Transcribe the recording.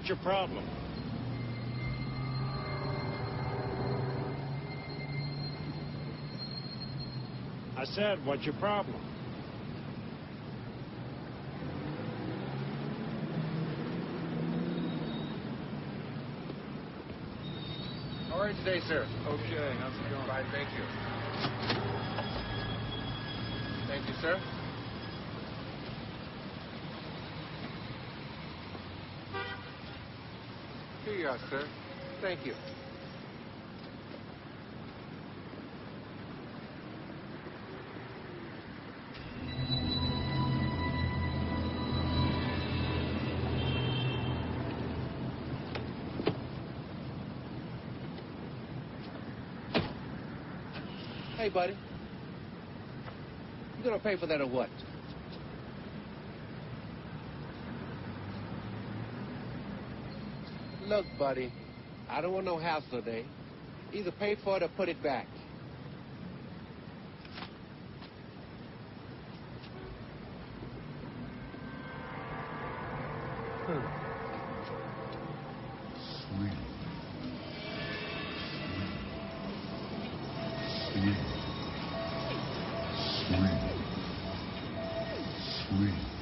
What's your problem? I said, what's your problem? How are you today, sir? Okay, how's it going? Fine, thank you. Thank you, sir. You are, sir. Thank you. Hey, buddy. You gonna pay for that or what? look, buddy, I don't want no hassle today. Either pay for it or put it back. Hmm. Sweet. Sweet. Sweet. Sweet.